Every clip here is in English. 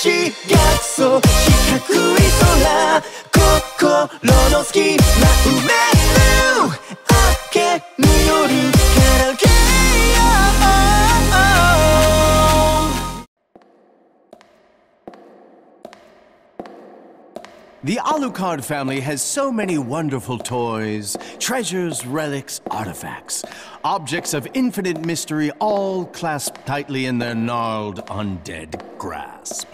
しがそう四角い空心の隙間埋める明けぬ夜からけよう The Alucard family has so many wonderful toys, treasures, relics, artifacts, objects of infinite mystery, all clasped tightly in their gnarled, undead grasp.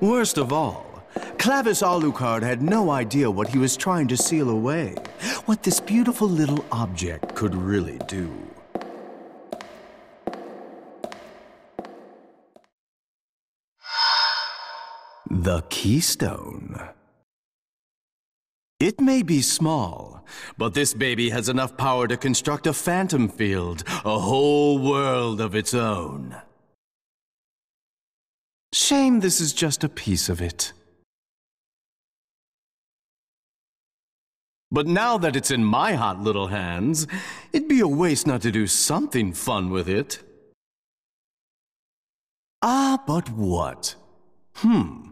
Worst of all, Clavis Alucard had no idea what he was trying to seal away, what this beautiful little object could really do. The Keystone. It may be small, but this baby has enough power to construct a phantom field, a whole world of its own. Shame this is just a piece of it. But now that it's in my hot little hands, it'd be a waste not to do something fun with it. Ah, but what? Hmm.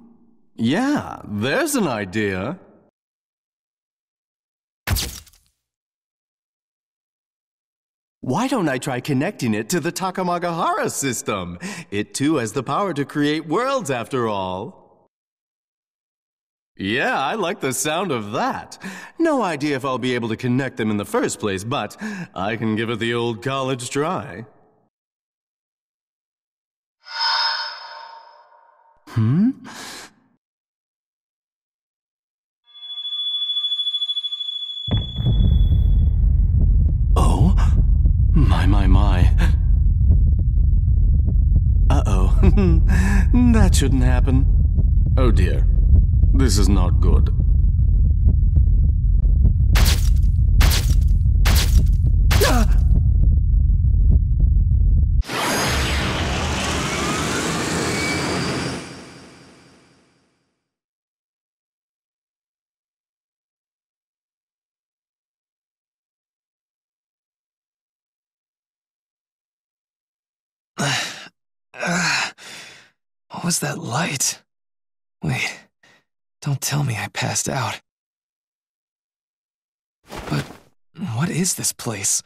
Yeah, there's an idea. Why don't I try connecting it to the Takamagahara system? It too has the power to create worlds after all. Yeah, I like the sound of that. No idea if I'll be able to connect them in the first place, but I can give it the old college try. Hmm? Shouldn't happen. Oh dear. This is not good. Ah! What was that light? Wait, don't tell me I passed out. But what is this place?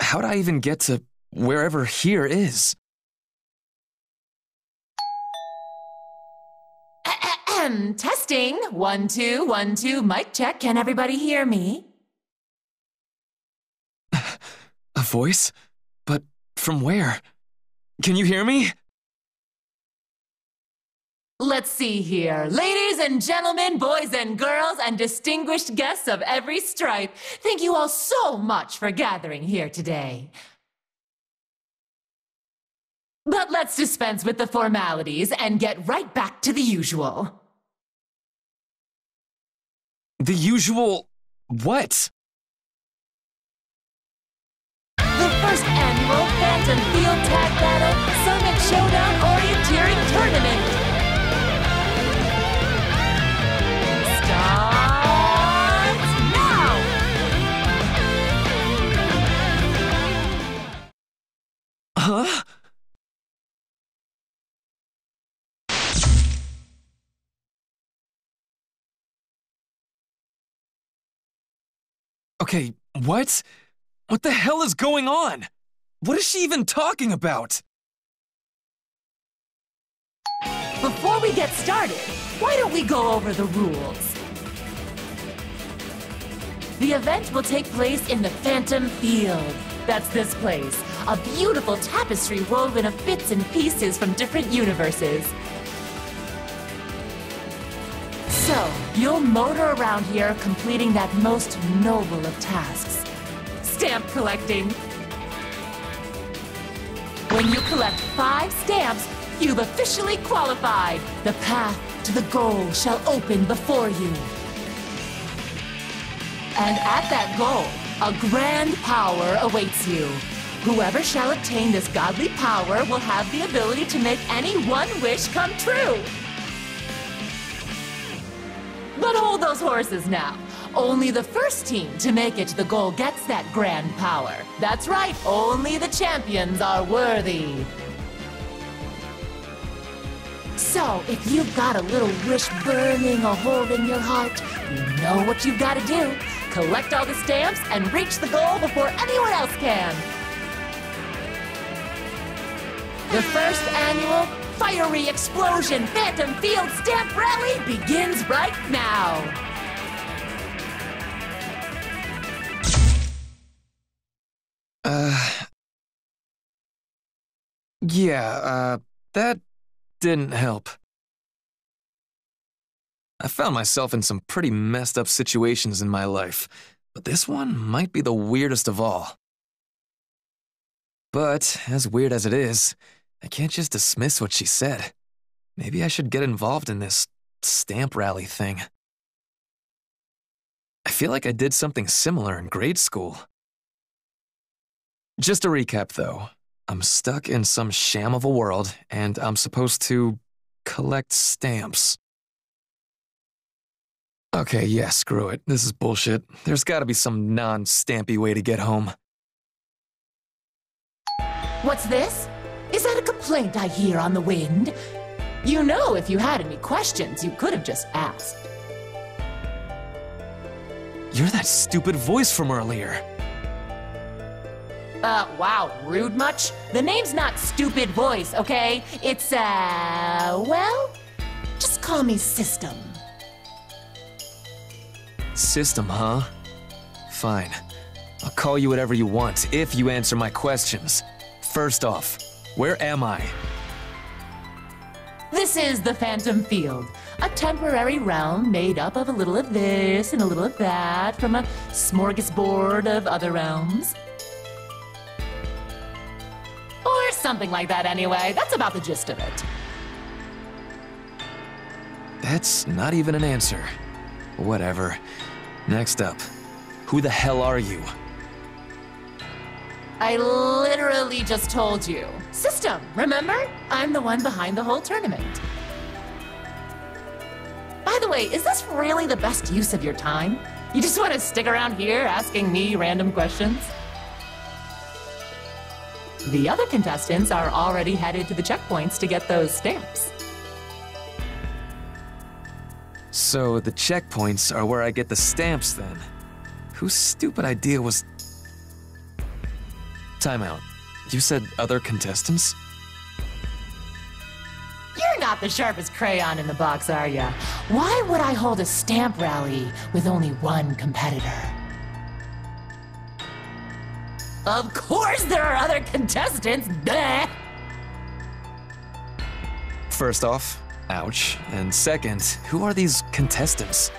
How'd I even get to wherever here is? Testing. One, two, one, two. Mic check. Can everybody hear me? A voice? But from where? Can you hear me? Let's see here. Ladies and gentlemen, boys and girls, and distinguished guests of every stripe, thank you all so much for gathering here today. But let's dispense with the formalities and get right back to the usual. The usual. What? The first annual Phantom Field Tag Battle Summit Showdown Orienteering Tournament. Huh? Okay, what? What the hell is going on? What is she even talking about? Before we get started, why don't we go over the rules? The event will take place in the Phantom Field. That's this place. A beautiful tapestry woven of bits and pieces from different universes. So, you'll motor around here completing that most noble of tasks stamp collecting. When you collect five stamps, you've officially qualified. The path to the goal shall open before you. And at that goal, a grand power awaits you. Whoever shall obtain this godly power will have the ability to make any one wish come true. But hold those horses now. Only the first team to make it to the goal gets that grand power. That's right, only the champions are worthy. So, if you've got a little wish burning a hole in your heart, you know what you've got to do. Collect all the stamps and reach the goal before anyone else can. The first annual Fiery Explosion Phantom Field Stamp Rally begins right now. Uh. Yeah, uh, that didn't help. I found myself in some pretty messed up situations in my life, but this one might be the weirdest of all. But, as weird as it is, I can't just dismiss what she said. Maybe I should get involved in this stamp rally thing. I feel like I did something similar in grade school. Just to recap, though, I'm stuck in some sham of a world, and I'm supposed to collect stamps. Okay, yeah, screw it. This is bullshit. There's gotta be some non stampy way to get home. What's this? Is that a complaint I hear on the wind? You know, if you had any questions, you could have just asked. You're that stupid voice from earlier. Uh, wow, rude much? The name's not Stupid Voice, okay? It's, uh, well, just call me System. System, huh? Fine. I'll call you whatever you want if you answer my questions. First off, where am I? This is the Phantom Field, a temporary realm made up of a little of this and a little of that from a smorgasbord of other realms. Something like that, anyway. That's about the gist of it. That's not even an answer. Whatever. Next up, who the hell are you? I literally just told you. System, remember? I'm the one behind the whole tournament. By the way, is this really the best use of your time? You just want to stick around here asking me random questions? The other contestants are already headed to the checkpoints to get those stamps. So the checkpoints are where I get the stamps then. Whose stupid idea was... Timeout. You said other contestants? You're not the sharpest crayon in the box, are ya? Why would I hold a stamp rally with only one competitor? Of course there are other contestants, bleh! First off, ouch. And second, who are these contestants?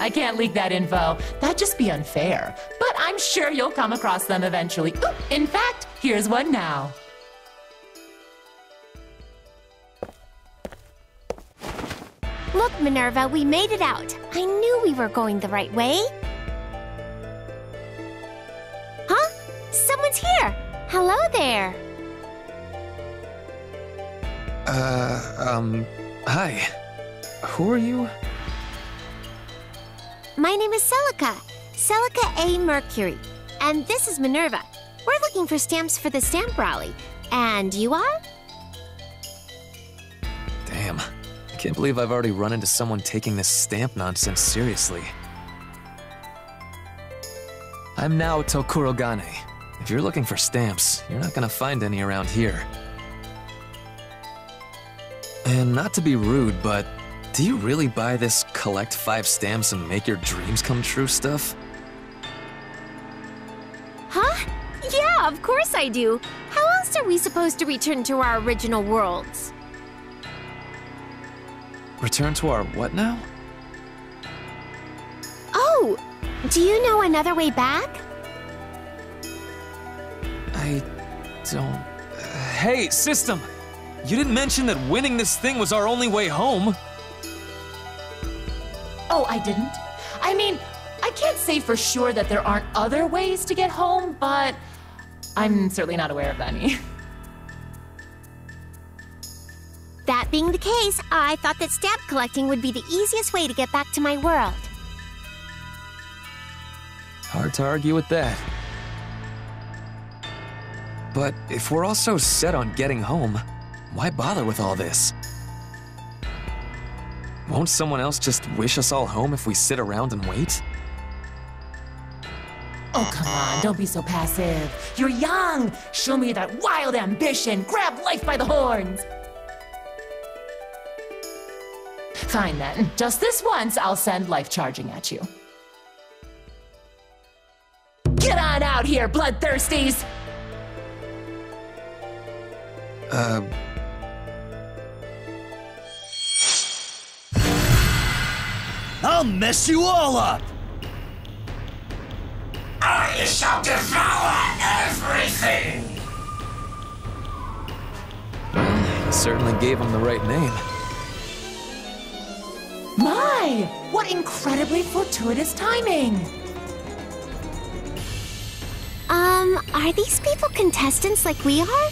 I can't leak that info. That'd just be unfair. But I'm sure you'll come across them eventually. Ooh, in fact, here's one now. Look, Minerva, we made it out. I knew we were going the right way. Someone's here. Hello there. Uh, um, hi. Who are you? My name is Celica. Celica A. Mercury. And this is Minerva. We're looking for stamps for the stamp rally. And you are? Damn. I can't believe I've already run into someone taking this stamp nonsense seriously. I'm Naoto Kurogane. If you're looking for stamps, you're not gonna find any around here. And not to be rude, but do you really buy this collect five stamps and make your dreams come true stuff? Huh? Yeah, of course I do. How else are we supposed to return to our original worlds? Return to our what now? Oh, do you know another way back? Don't. Hey, system! You didn't mention that winning this thing was our only way home. Oh, I didn't? I mean, I can't say for sure that there aren't other ways to get home, but I'm certainly not aware of any. That being the case, I thought that stamp collecting would be the easiest way to get back to my world. Hard to argue with that. But if we're all so set on getting home, Why bother with all this? Won't someone else just wish us all home if we sit around and wait? Oh, come on, don't be so passive. You're young. Show me that wild ambition. Grab life by the horns. Fine then. Just this once, I'll send life charging at you. Get on out here, bloodthirsties! Uh. I'll mess you all up! I shall devour everything! Well, certainly gave him the right name. My! What incredibly fortuitous timing! Um, are these people contestants like we are?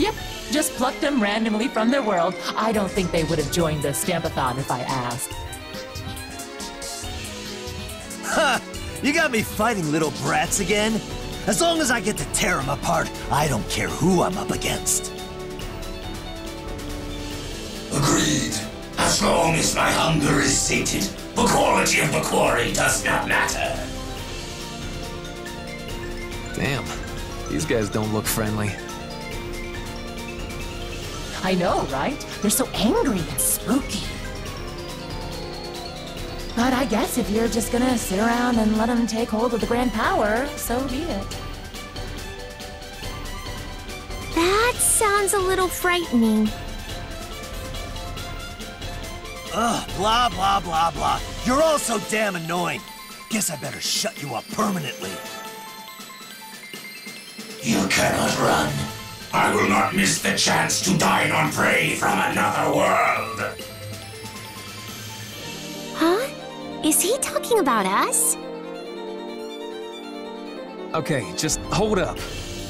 Yep, just plucked them randomly from their world. I don't think they would have joined the Stampathon if I asked. Ha! You got me fighting little brats again? As long as I get to tear them apart, I don't care who I'm up against. Agreed. As long as my hunger is sated, the quality of the quarry does not matter. Damn, these guys don't look friendly. I know, right? They're so angry and spooky. But I guess if you're just gonna sit around and let them take hold of the grand power, so be it. That sounds a little frightening. Ugh, blah, blah, blah, blah. You're all so damn annoying. Guess I better shut you up permanently. You cannot run. I will not miss the chance to dine on prey from another world. Huh? Is he talking about us? Okay, just hold up.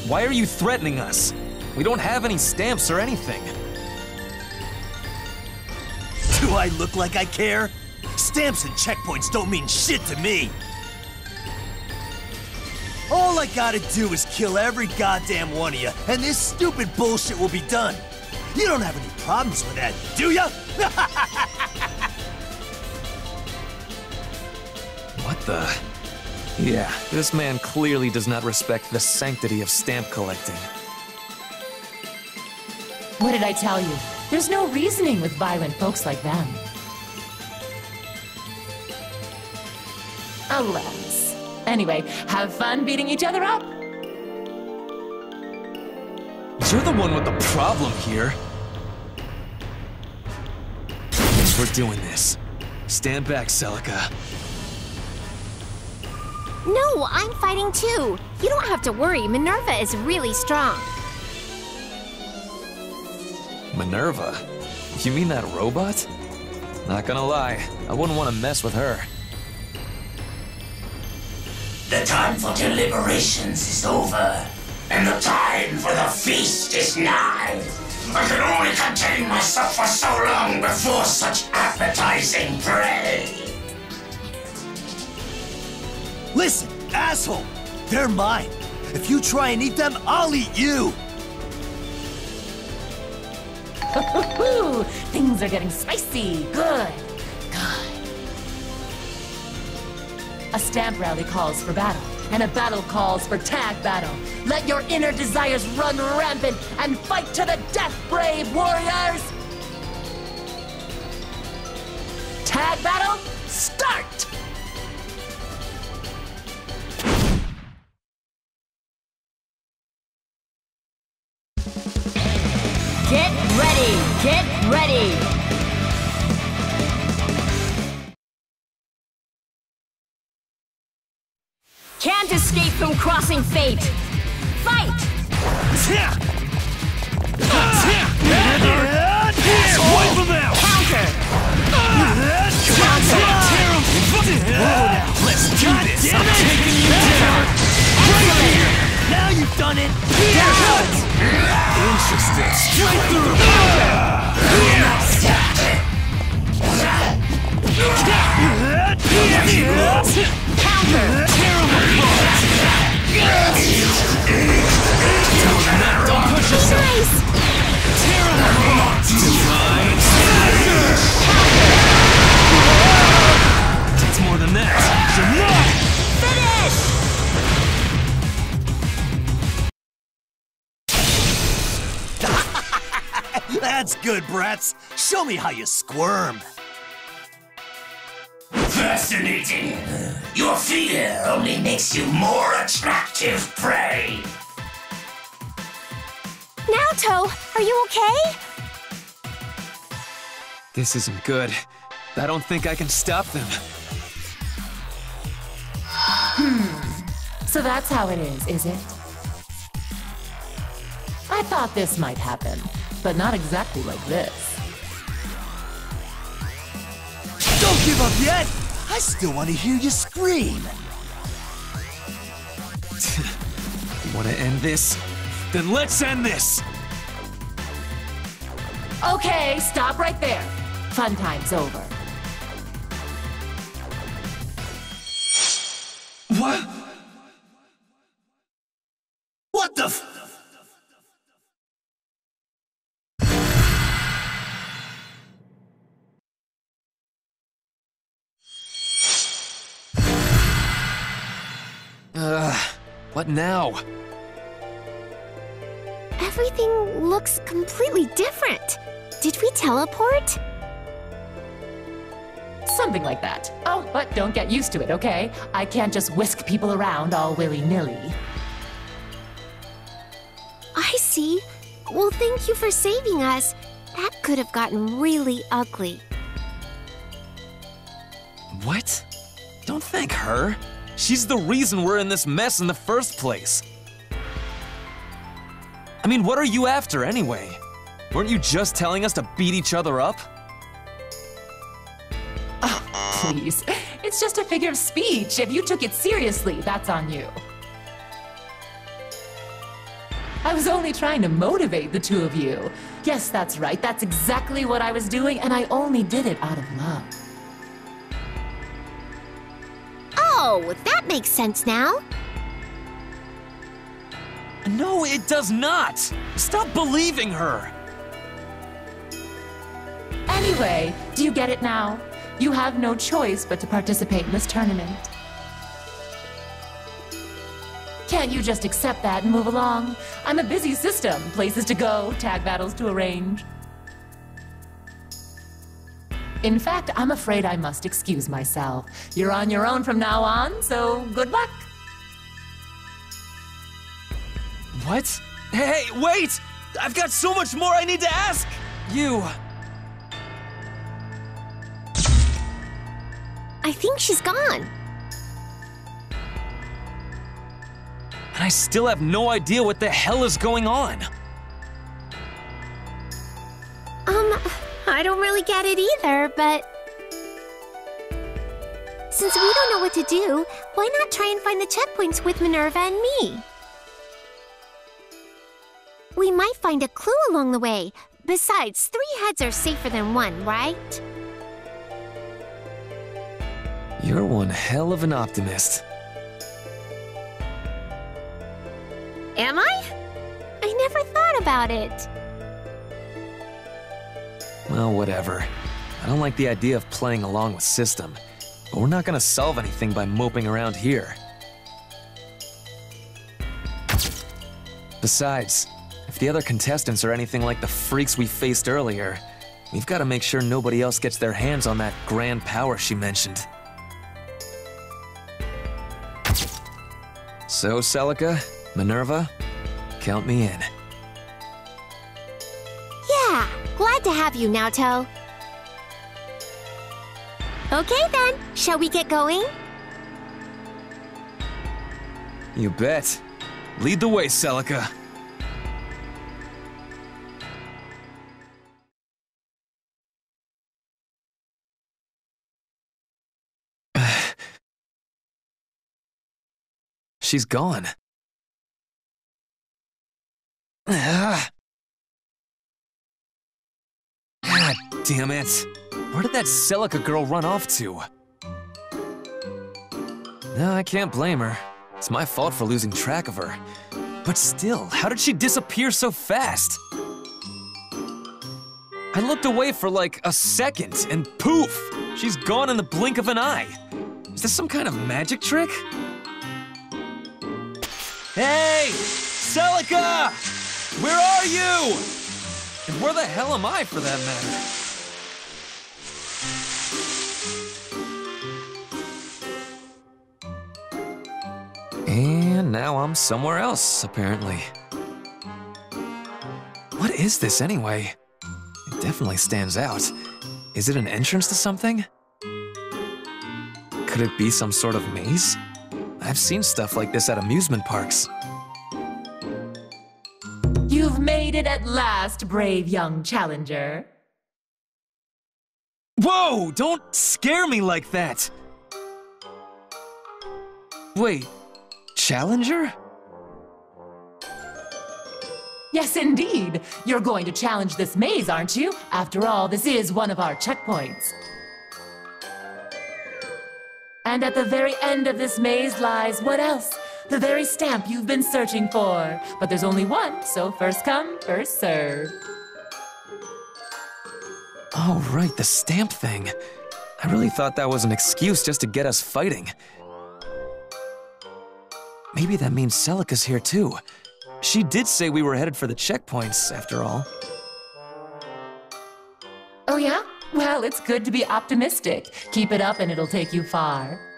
Why are you threatening us? We don't have any stamps or anything. Do I look like I care? Stamps and checkpoints don't mean shit to me. All I gotta do is kill every goddamn one of you, and this stupid bullshit will be done. You don't have any problems with that, do ya? What the? Yeah, this man clearly does not respect the sanctity of stamp collecting. What did I tell you? There's no reasoning with violent folks like them. Oh, Alas. Anyway, have fun beating each other up. You're the one with the problem here. We're doing this. Stand back, Celica. No, I'm fighting too. You don't have to worry. Minerva is really strong. Minerva? You mean that robot? Not gonna lie, I wouldn't want to mess with her. The time for deliberations is over, and the time for the feast is nigh. I can only contain myself for so long before such appetizing prey. Listen, asshole! They're mine. If you try and eat them, I'll eat you! Things are getting spicy. Good. Good. A stamp rally calls for battle, and a battle calls for tag battle. Let your inner desires run rampant and fight to the death, brave warriors! Tag battle, start! Get ready! Get ready! Can't escape from crossing fate! Fight! Wipe them out! Counter! Let's do this! I'm taking you down! Now you've done it! Interesting. Straight through! More than that! That's good, brats. Show me how you squirm. Fascinating. Your fear only makes you more attractive prey. Naoto, are you okay? This isn't good. I don't think I can stop them. Hmm. So that's how it is, is it? I thought this might happen, but not exactly like this. Don't give up yet! I still want to hear you scream. Wanna end this? Then let's end this! Okay, stop right there. Fun time's over. What? What the What now? Everything looks completely different. Did we teleport? Something like that. Oh, but don't get used to it, okay? I can't just whisk people around all willy-nilly. I see. Well, thank you for saving us. That could have gotten really ugly. What? Don't thank her. She's the reason we're in this mess in the first place. I mean, what are you after anyway? Weren't you just telling us to beat each other up? Ah, please. It's just a figure of speech. If you took it seriously, that's on you. I was only trying to motivate the two of you. Yes, that's right. That's exactly what I was doing, and I only did it out of love. Oh, that makes sense now. No, it does not! Stop believing her! Anyway, do you get it now? You have no choice but to participate in this tournament. Can't you just accept that and move along? I'm a busy system, places to go, tag battles to arrange. In fact, I'm afraid I must excuse myself. You're on your own from now on, so good luck. What? Hey, wait! I've got so much more I need to ask! You. I think she's gone. And I still have no idea what the hell is going on. Um, I don't really get it either, but. Since we don't know what to do, why not try and find the checkpoints with Minerva and me? We might find a clue along the way. Besides, three heads are safer than one, right? You're one hell of an optimist. Am I? I never thought about it. Well, whatever. I don't like the idea of playing along with System, but we're not gonna solve anything by moping around here. Besides, if the other contestants are anything like the freaks we faced earlier, we've gotta make sure nobody else gets their hands on that grand power she mentioned. So, Celica, Minerva, count me in. You, Naoto. Okay then, shall we get going? You bet. Lead the way, Celica. She's gone. Ah. God damn it. Where did that Celica girl run off to? No, I can't blame her. It's my fault for losing track of her. But still, how did she disappear so fast? I looked away for like a second, and poof! She's gone in the blink of an eye. Is this some kind of magic trick? Hey! Celica! Where are you? And where the hell am I, for that matter? And now I'm somewhere else, apparently. What is this, anyway? It definitely stands out. Is it an entrance to something? Could it be some sort of maze? I've seen stuff like this at amusement parks. It at last, brave young challenger. Whoa! Don't scare me like that! Wait, Challenger? Yes, indeed. You're going to challenge this maze, aren't you? After all, this is one of our checkpoints. And at the very end of this maze lies what else? The very stamp you've been searching for. But there's only one, so first come, first serve. Oh, right, the stamp thing. I really thought that was an excuse just to get us fighting. Maybe that means Celica's here too. She did say we were headed for the checkpoints, after all. Oh yeah? Well, it's good to be optimistic. Keep it up and it'll take you far.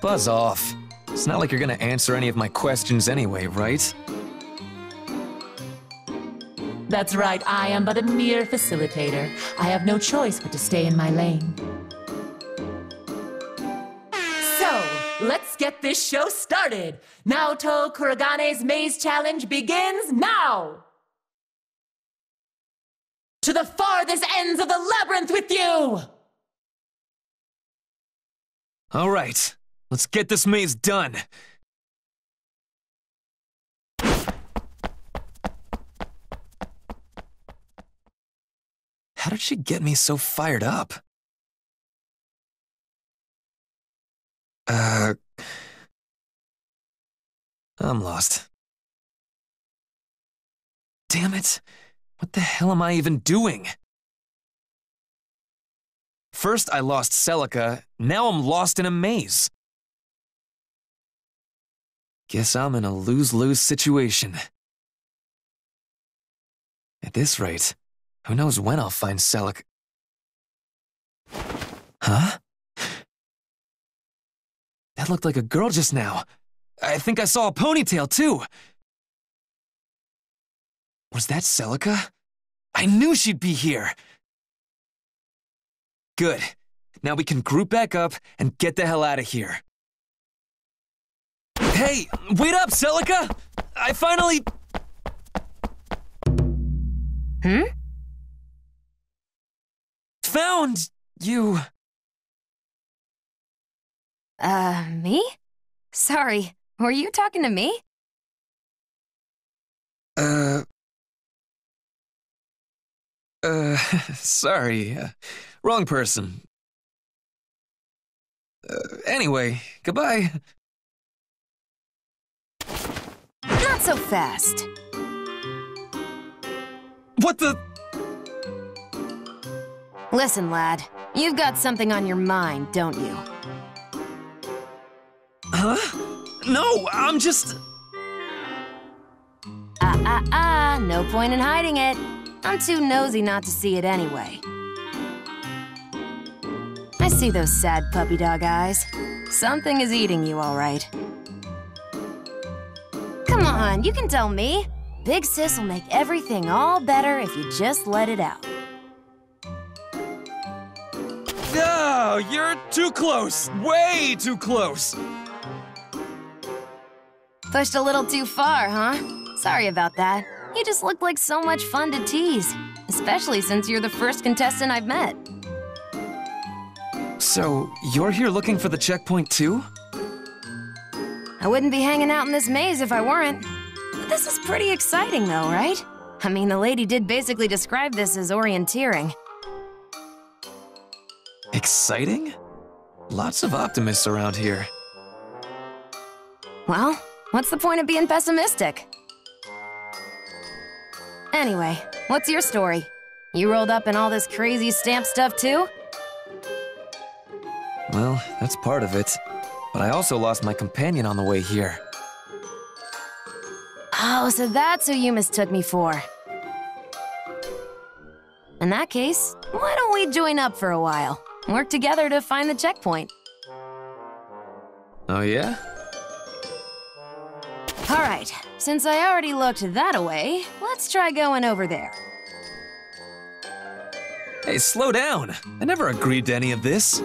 Buzz off. It's not like you're gonna answer any of my questions anyway, right? That's right, I am but a mere facilitator. I have no choice but to stay in my lane. So, let's get this show started! Naoto Kurogane's Maze Challenge begins now! To the farthest ends of the labyrinth with you! All right, let's get this maze done. How did she get me so fired up? Uh... I'm lost. Damn it! What the hell am I even doing? First I lost Celica, now I'm lost in a maze. Guess I'm in a lose-lose situation. At this rate, who knows when I'll find Celica. Huh? That looked like a girl just now. I think I saw a ponytail, too. Was that Celica? I knew she'd be here. Good. Now we can group back up and get the hell out of here. Hey, wait up, Celica! I finally... Hmm? Found you. Uh, me? Sorry, were you talking to me? Uh... Uh, sorry. Uh, wrong person. Uh, anyway, goodbye. Not so fast. What the? Listen, lad, you've got something on your mind, don't you? Huh? No, I'm just... Ah, ah, ah, no point in hiding it. I'm too nosy not to see it anyway. I see those sad puppy dog eyes. Something is eating you, all right. Come on, you can tell me. Big Sis will make everything all better if you just let it out. No, you're too close. Way too close. Pushed a little too far, huh? Sorry about that. You just look like so much fun to tease. Especially since you're the first contestant I've met. So, you're here looking for the checkpoint too? I wouldn't be hanging out in this maze if I weren't. But this is pretty exciting though, right? I mean, the lady did basically describe this as orienteering. Exciting? Lots of optimists around here. Well, what's the point of being pessimistic? Anyway, what's your story? You rolled up in all this crazy stamp stuff too? Well, that's part of it. But I also lost my companion on the way here. Oh, so that's who you mistook me for. In that case, why don't we join up for a while? Work together to find the checkpoint. Oh, yeah? All right, since I already looked that away, let's try going over there. Hey, slow down. I never agreed to any of this.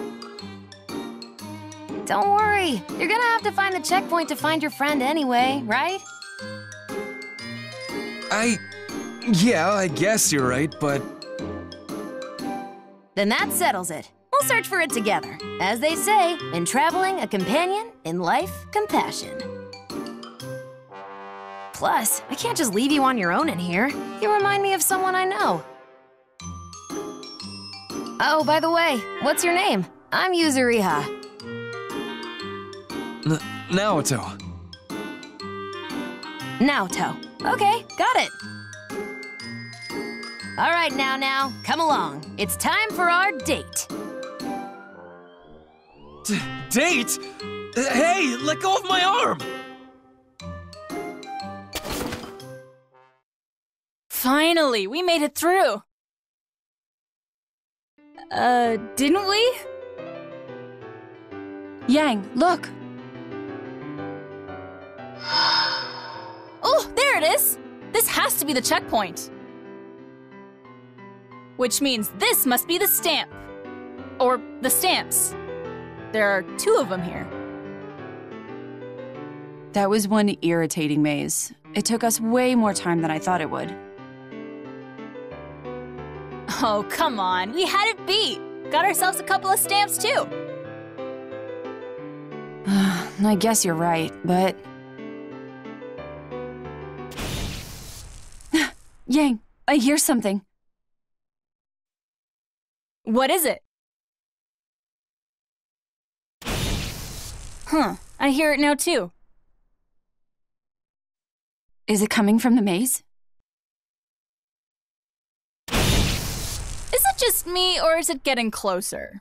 Don't worry, you're gonna have to find the checkpoint to find your friend anyway, right? I. Yeah, I guess you're right, but. Then that settles it. We'll search for it together. As they say, in traveling, a companion, in life, compassion. Plus, I can't just leave you on your own in here. You remind me of someone I know. Oh, by the way, what's your name? I'm Yuzuriha. N- Naoto. Naoto. Okay, got it. All right, now, now, come along. It's time for our date. D- date? Hey, let go of my arm! Finally, we made it through. Uh, didn't we? Yang, look. Oh, there it is! This has to be the checkpoint. Which means this must be the stamp. Or the stamps. There are two of them here. That was one irritating maze. It took us way more time than I thought it would. Oh, come on. We had it beat. Got ourselves a couple of stamps, too. I guess you're right, but. Yang, I hear something. What is it? Huh. I hear it now, too. Is it coming from the maze? Is it just me, or is it getting closer?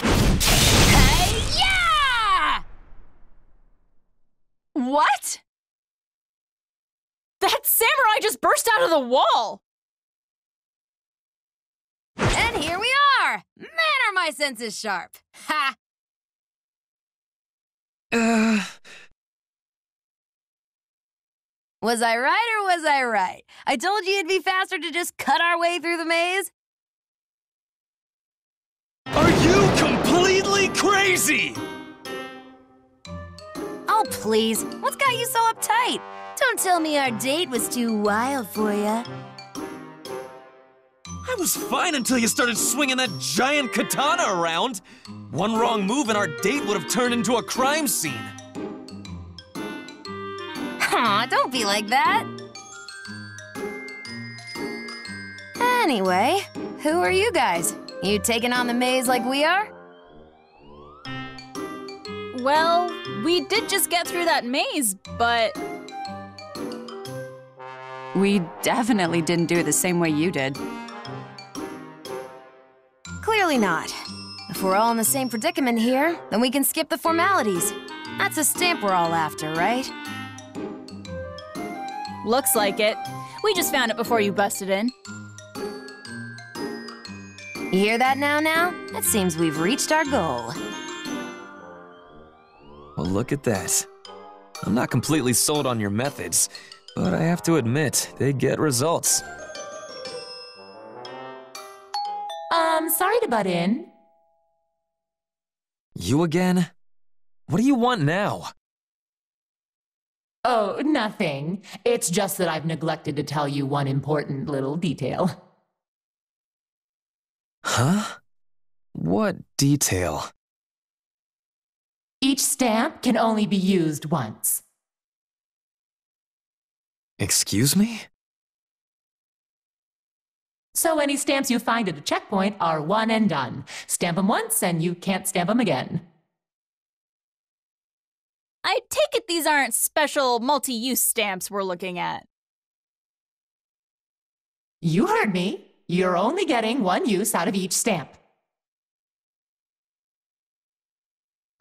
Hey, yeah! What? That samurai just burst out of the wall! And here we are! Man, are my senses sharp! Ha! Uh. Was I right or was I right? I told you it'd be faster to just cut our way through the maze. Are you completely crazy? Oh, please. What's got you so uptight? Don't tell me our date was too wild for you. I was fine until you started swinging that giant katana around. One wrong move and our date would have turned into a crime scene. Aw, don't be like that. Anyway, who are you guys? You taking on the maze like we are? Well, we did just get through that maze, but We definitely didn't do it the same way you did. Clearly not. If we're all in the same predicament here, then we can skip the formalities. That's a stamp we're all after, right? looks like it. We just found it before you busted in. You hear that now, now? It seems we've reached our goal. Well, look at that. I'm not completely sold on your methods, but I have to admit, they get results. Um, sorry to butt in. You again? What do you want now? Oh, nothing. It's just that I've neglected to tell you one important little detail. Huh? What detail? Each stamp can only be used once. Excuse me? So any stamps you find at a checkpoint are one and done. Stamp them once and you can't stamp them again. I take it these aren't special multi-use stamps we're looking at. You heard me. You're only getting one use out of each stamp.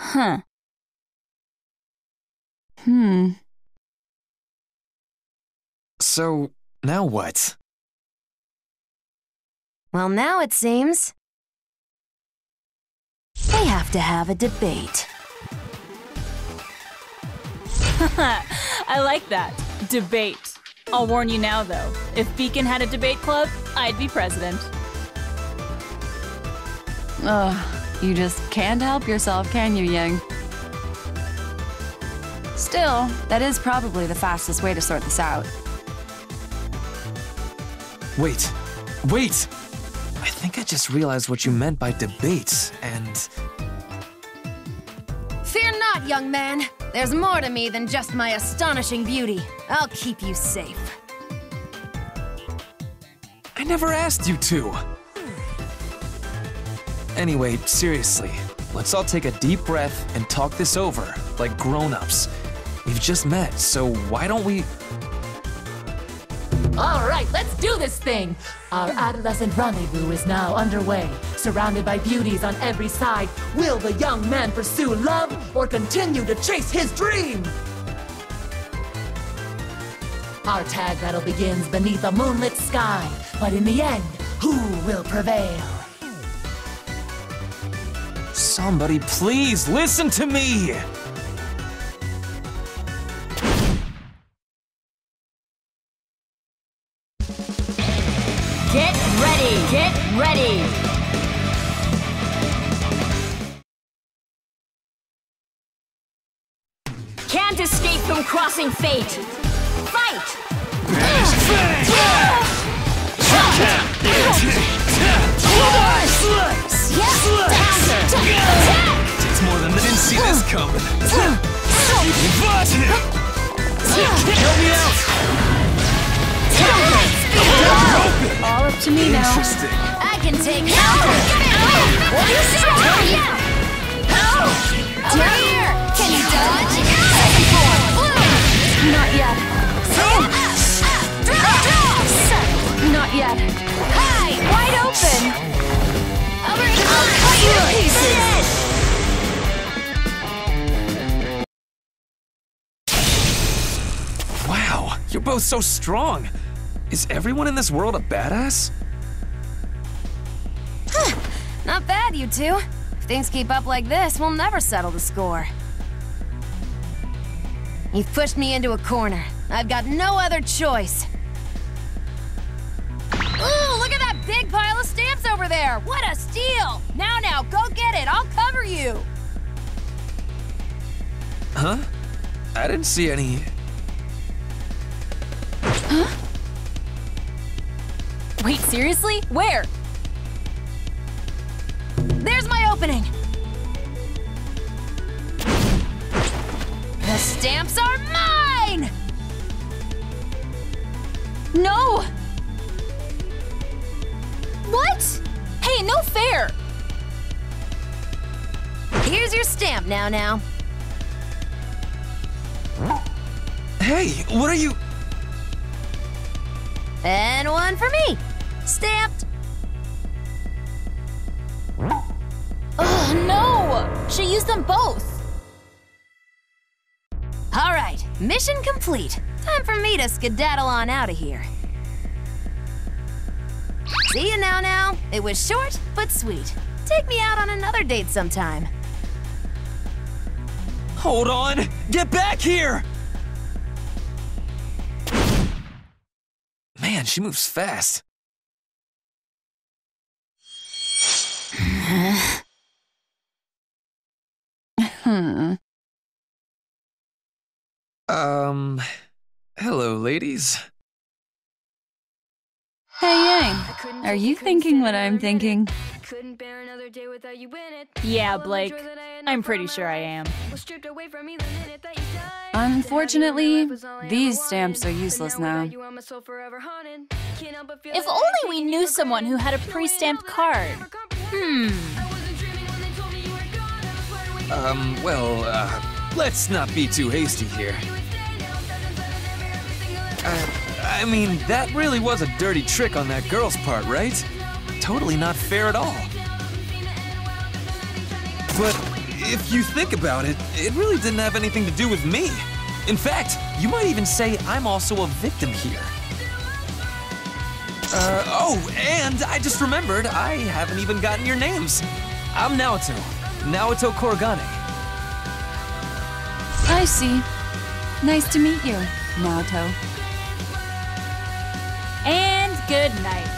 Huh. Hmm. So, now what? Well, now it seems. They have to have a debate. I like that. Debate. I'll warn you now, though. If Beacon had a debate club, I'd be president. Ugh, you just can't help yourself, can you, Yang? Still, that is probably the fastest way to sort this out. Wait, wait! I think I just realized what you meant by debates, and. Fear not, young man. There's more to me than just my astonishing beauty. I'll keep you safe. I never asked you to! Anyway, seriously, let's all take a deep breath and talk this over, like grown ups. We've just met, so why don't we. All right, let's do this thing. Our adolescent rendezvous is now underway. Surrounded by beauties on every side, will the young man pursue love or continue to chase his dream? Our tag battle begins beneath a moonlit sky, but in the end, who will prevail? Somebody please listen to me! Crossing fate! Fight! It's more than I didn't see this coming. Help me out! All up to me now. I can take counter. What are you saying? Over here. Can you dodge? Second form. Blue. Not yet. Not yet. Hi. Wide open. I'll I'll cut you to pieces. Wow, you're both so strong. Is everyone in this world a badass? Not bad, you two. If things keep up like this, we'll never settle the score. You've pushed me into a corner. I've got no other choice. Ooh, look at that big pile of stamps over there! What a steal! Now, now, go get it! I'll cover you! Huh? I didn't see any. Huh? Wait, seriously? Where? There's my opening! The stamps are mine! No! What? Hey, no fair! Here's your stamp now, now. Hey, what are you. And one for me. Stamped. Ugh, no! She used them both. All right, mission complete. Time for me to skedaddle on out of here. See you now, now. It was short but sweet. Take me out on another date sometime. Hold on! Get back here! Man, she moves fast. Hmm. Um. Hello, ladies. Hey, Yang. Are you thinking what I'm thinking? Yeah, Blake. I'm pretty sure I am. Unfortunately, these stamps are useless now. If only we knew someone who had a pre-stamped card. Hmm. Um, well, uh, let's not be too hasty here. Uh, I mean, that really was a dirty trick on that girl's part, right? Totally not fair at all. But if you think about it, it really didn't have anything to do with me. In fact, you might even say I'm also a victim here. Uh, oh, and I just remembered, I haven't even gotten your names. I'm Naoto. Naoto Kurogane. I see. Nice to meet you, Naoto. And good night.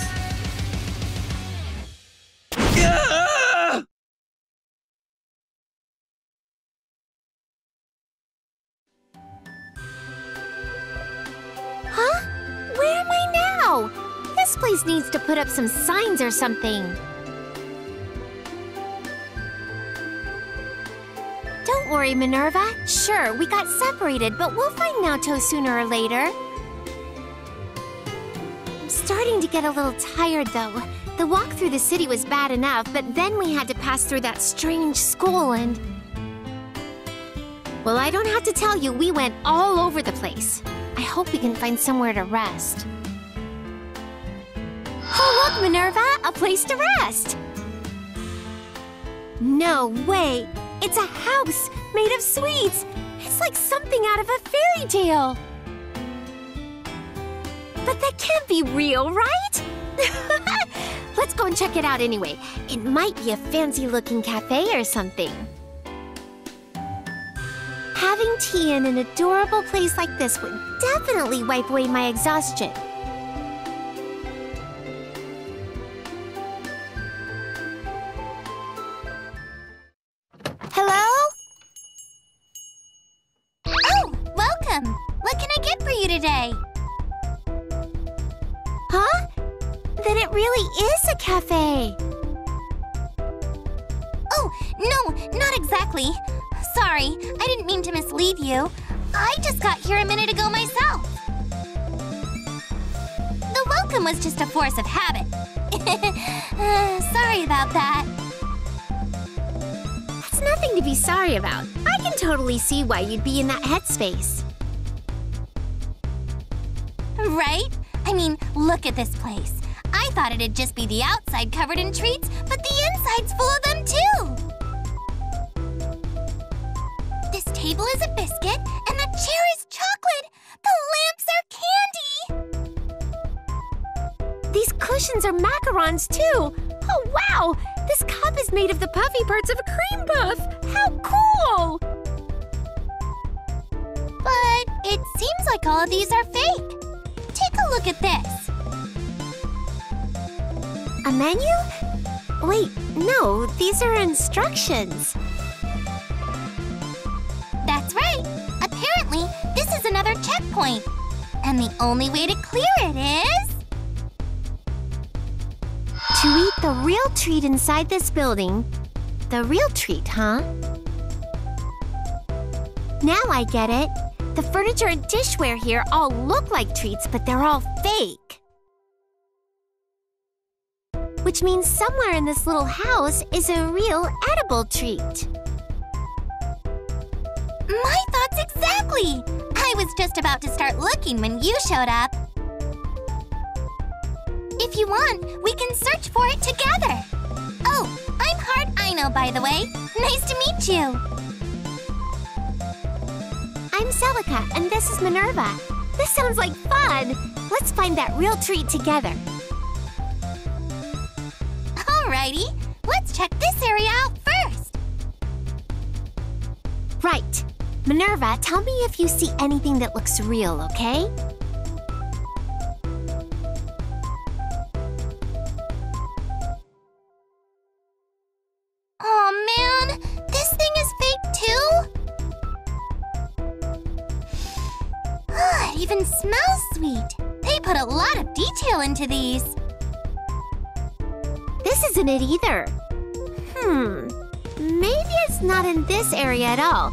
Huh? Where am I now? This place needs to put up some signs or something. Worry, Minerva. Sure, we got separated, but we'll find Naoto sooner or later. I'm starting to get a little tired, though. The walk through the city was bad enough, but then we had to pass through that strange school and. Well, I don't have to tell you, we went all over the place. I hope we can find somewhere to rest. Oh, look, Minerva! A place to rest! No way! It's a house made of sweets! It's like something out of a fairy tale! But that can't be real, right? Let's go and check it out anyway. It might be a fancy looking cafe or something. Having tea in an adorable place like this would definitely wipe away my exhaustion. Huh? Then it really is a cafe. Oh, no, not exactly. Sorry, I didn't mean to mislead you. I just got here a minute ago myself. The welcome was just a force of habit. Uh, sorry about that. That's nothing to be sorry about. I can totally see why you'd be in that headspace. Right? I mean, look at this place. I thought it'd just be the outside covered in treats, but the inside's full of them too. This table is a biscuit, and the chair is chocolate. The lamps are candy. These cushions are macarons too. Oh wow! This cup is made of the puffy parts of a cream puff. How cool! But it seems like all of these are fake. Look at this. A menu? Wait, no, these are instructions. That's right. Apparently, this is another checkpoint. And the only way to clear it is. To eat the real treat inside this building. The real treat, huh? Now I get it. The furniture and dishware here all look like treats, but they're all fake. Which means somewhere in this little house is a real edible treat. My thoughts exactly! I was just about to start looking when you showed up. If you want, we can search for it together. Oh, I'm Heart Aino, by the way. Nice to meet you. I'm Celica, and this is Minerva. This sounds like fun! Let's find that real treat together. Alrighty, let's check this area out first. Right. Minerva, tell me if you see anything that looks real, okay? Into these. This isn't it either. Hmm. Maybe it's not in this area at all.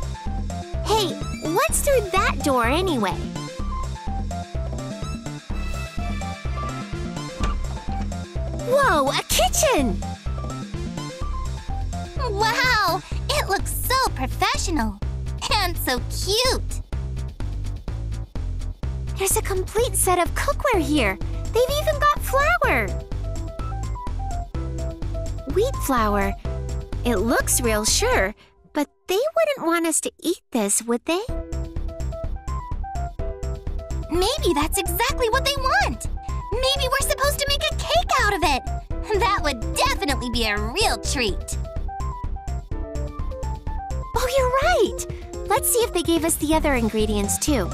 Hey, what's through that door anyway? Whoa, a kitchen! Wow, it looks so professional and so cute. There's a complete set of cookware here. They've even got flour. Wheat flour. It looks real, sure, but they wouldn't want us to eat this, would they? Maybe that's exactly what they want. Maybe we're supposed to make a cake out of it. That would definitely be a real treat. Oh, you're right! Let's see if they gave us the other ingredients too.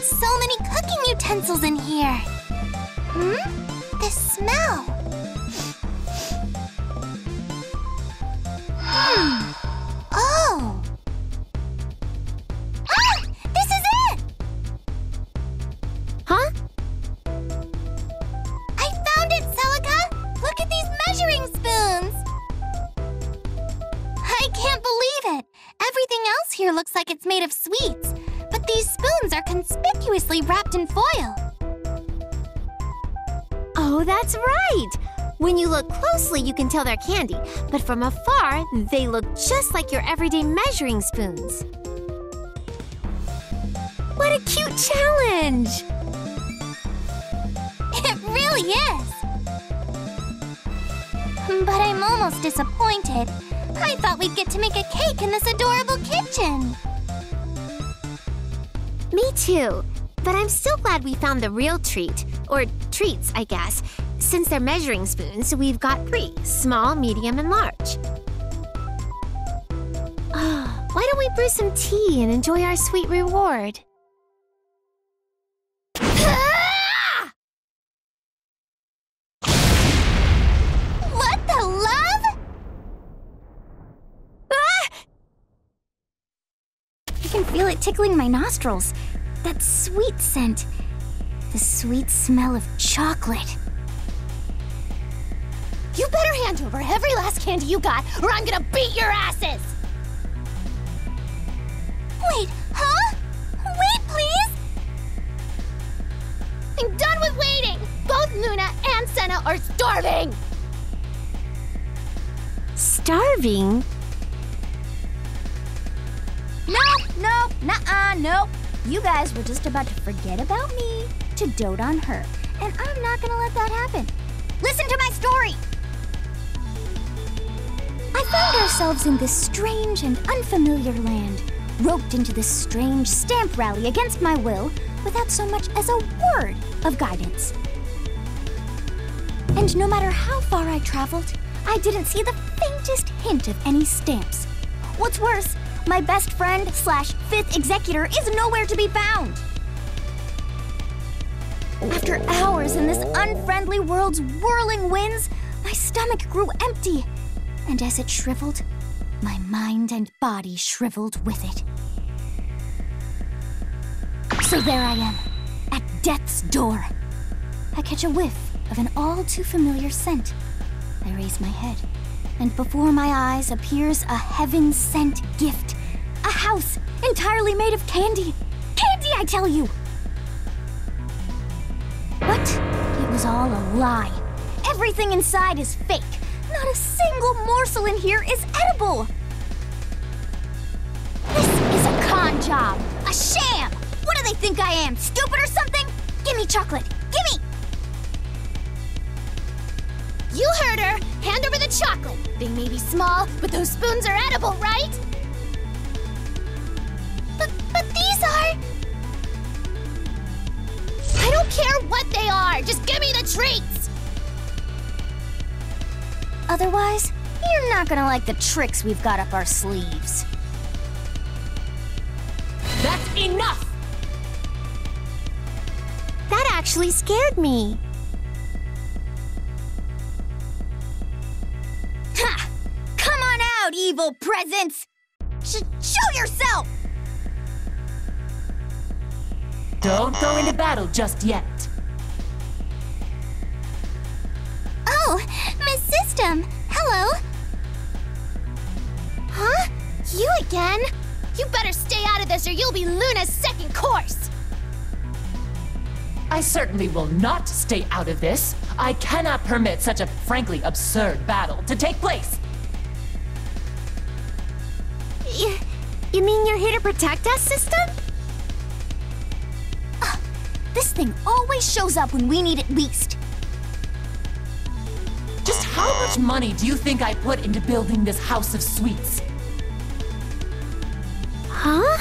So many cooking utensils in here. Hmm? The smell. Hmm. Look closely, you can tell they're candy, but from afar, they look just like your everyday measuring spoons. What a cute challenge! It really is! But I'm almost disappointed. I thought we'd get to make a cake in this adorable kitchen. Me too. But I'm still glad we found the real treat. Or treats, I guess. Since they're measuring spoons, we've got three small, medium, and large. Why don't we brew some tea and enjoy our sweet reward? What the love? Ah! Can feel it tickling my nostrils. That sweet scent. The sweet smell of chocolate. You better hand over every last candy you got, or I'm gonna beat your asses! Wait, huh? Wait, please! I'm done with waiting! Both Luna and Senna are starving! Starving? Nope, nope, nuh-uh, nope. You guys were just about to forget about me to dote on her. And I'm not gonna let that happen. Listen to my story! I found ourselves in this strange and unfamiliar land, roped into this strange stamp rally against my will, without so much as a word of guidance. And no matter how far I traveled, I didn't see the faintest hint of any stamps. What's worse, my best friend slash fifth executor is nowhere to be found. After hours in this unfriendly world's whirling winds, my stomach grew empty. And as it shriveled, my mind and body shriveled with it. So there I am, at death's door. I catch a whiff of an all too familiar scent. I raise my head, and before my eyes appears a heaven sent gift a house entirely made of candy. Candy, I tell you! But it was all a lie. Everything inside is fake. Not a single morsel in here is edible. This is a con job, a sham. What do they think I am, stupid or something? Give me chocolate. Give me. You heard her! Hand over the chocolate! They may be small, but those spoons are edible, right? But, but these are... I don't care what they are! Just give me the treats! Otherwise, you're not gonna like the tricks we've got up our sleeves. That's enough! That actually scared me. Ha! Come on out, evil presence! Sh- show yourself! Don't go into battle just yet. Oh, Miss System! Hello! Huh? You again? You better stay out of this or you'll be Luna's second course! I certainly will not stay out of this. I cannot permit such a frankly absurd battle to take place. You, you mean you're here to protect us, System? This thing always shows up when we need it least. Just how much money do you think I put into building this house of sweets? Huh?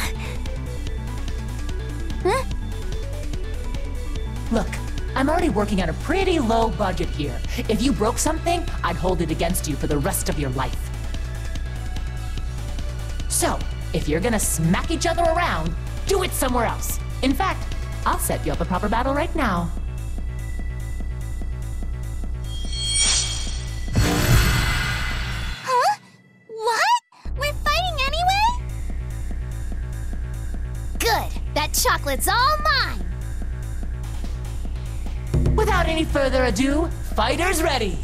Huh? Look, I'm already working on a pretty low budget here. If you broke something, I'd hold it against you for the rest of your life. So, if you're gonna smack each other around, do it somewhere else. In fact, I'll set you up a proper battle right now. Any further ado, fighters ready.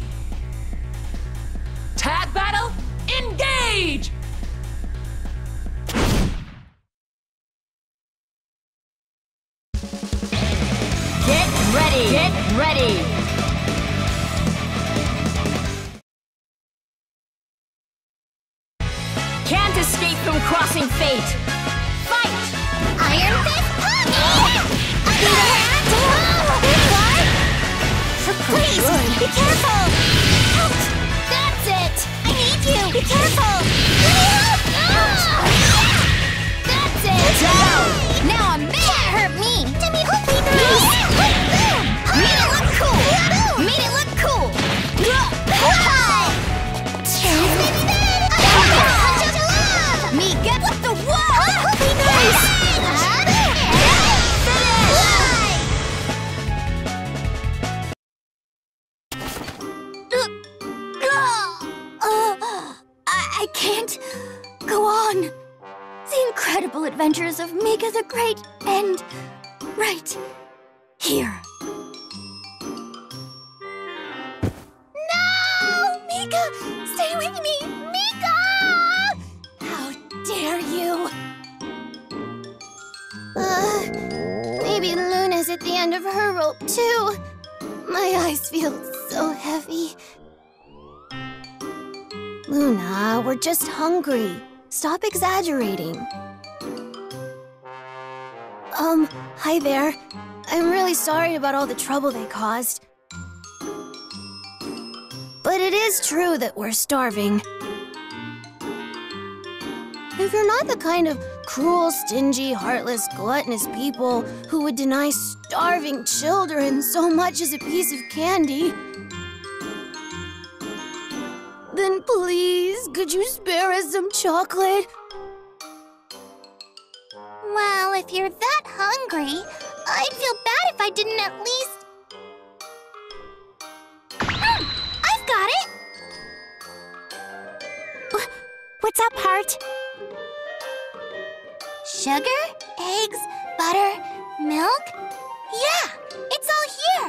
End of her rope, too. My eyes feel so heavy. Luna, we're just hungry. Stop exaggerating. Um, hi there. I'm really sorry about all the trouble they caused. But it is true that we're starving. If you're not the kind of cruel, stingy, heartless, gluttonous people who would deny starving children so much as a piece of candy, then please, could you spare us some chocolate? Well, if you're that hungry, I'd feel bad if I didn't at least. Hmm, I've got it! What's up, Heart? Sugar, eggs, butter, milk? Yeah, it's all here!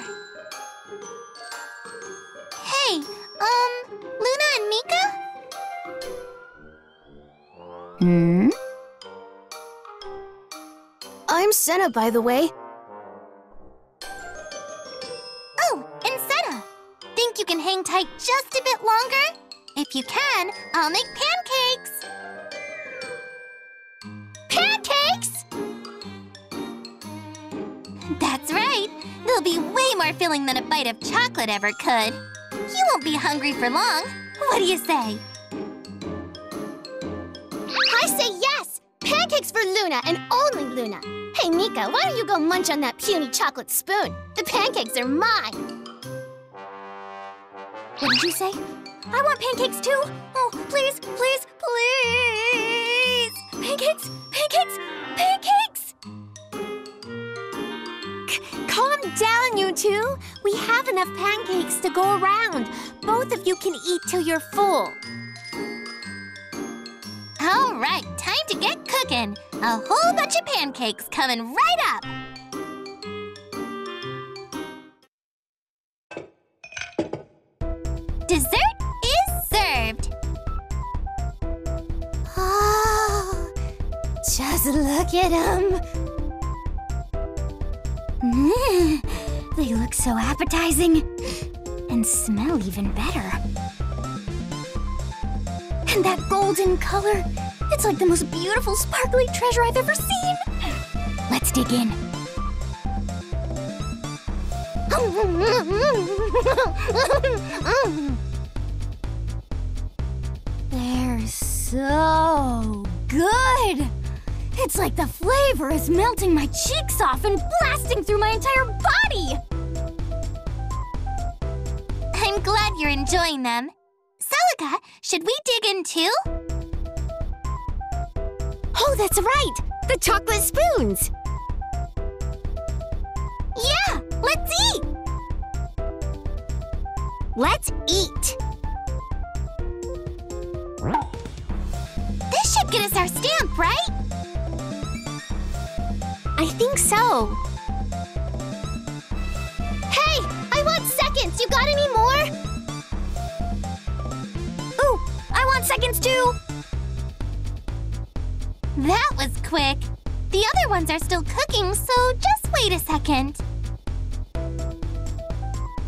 Hey, um, Luna and Mika? Hmm? I'm Senna, by the way. Oh, and Senna! Think you can hang tight just a bit longer? If you can, I'll make pancakes! Pancakes! That's right! They'll be way more filling than a bite of chocolate ever could. You won't be hungry for long. What do you say? I say yes! Pancakes for Luna and only Luna. Hey, Mika, why don't you go munch on that puny chocolate spoon? The pancakes are mine. What did you say? I want pancakes too! Oh, please, please, please! Pancakes! Pancakes! Pancakes! Calm down, you two. We have enough pancakes to go around. Both of you can eat till you're full. All right, time to get cooking. A whole bunch of pancakes coming right up. Look at them. Mm, they look so appetizing and smell even better. And that golden color, it's like the most beautiful sparkly treasure I've ever seen. Let's dig in. They're so good. It's like the flavor is melting my cheeks off and blasting through my entire body! I'm glad you're enjoying them. Celica, should we dig in too? Oh, that's right! The chocolate spoons! Yeah, let's eat! Let's eat! Think. Hey, I want seconds! You got any more? Ooh, I want seconds too! That was quick. The other ones are still cooking, so just wait a second.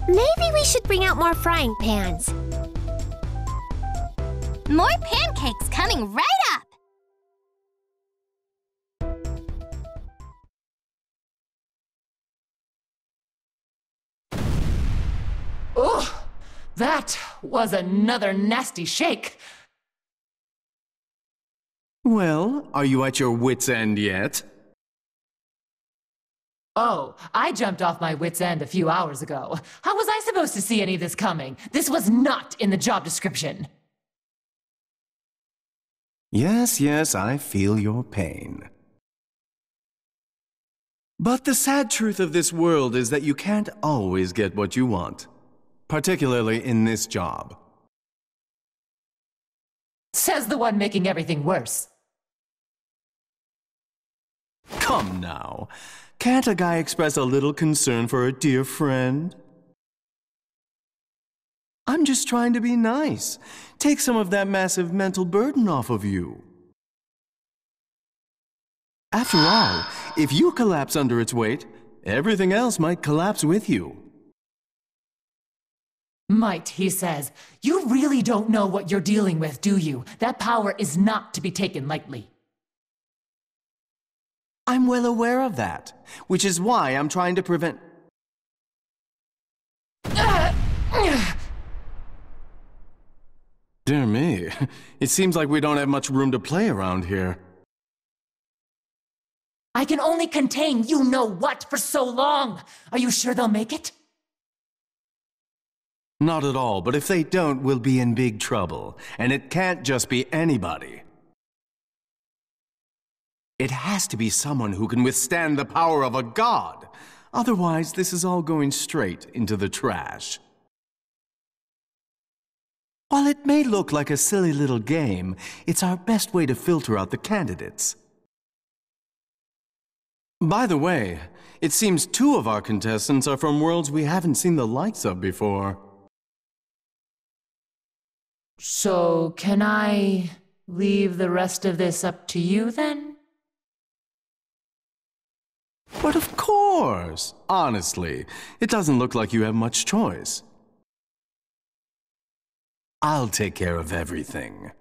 Maybe we should bring out more frying pans. More pancakes coming right that was another nasty shake. Well, are you at your wits' end yet? Oh, I jumped off my wits' end a few hours ago. How was I supposed to see any of this coming? This was not in the job description. Yes, yes, I feel your pain. But the sad truth of this world is that you can't always get what you want, particularly in this job. Says the one making everything worse. Come now. Can't a guy express a little concern for a dear friend? I'm just trying to be nice. Take some of that massive mental burden off of you. After all, if you collapse under its weight, everything else might collapse with you. Might, he says. You really don't know what you're dealing with, do you? That power is not to be taken lightly. I'm well aware of that, which is why I'm trying to prevent. Dear me, it seems like we don't have much room to play around here. I can only contain you know what for so long. Are you sure they'll make it? Not at all, but if they don't, we'll be in big trouble. And it can't just be anybody. It has to be someone who can withstand the power of a god. Otherwise, this is all going straight into the trash. While it may look like a silly little game, it's our best way to filter out the candidates. By the way, it seems two of our contestants are from worlds we haven't seen the likes of before. So, can I leave the rest of this up to you then? But of course! Honestly, it doesn't look like you have much choice. I'll take care of everything.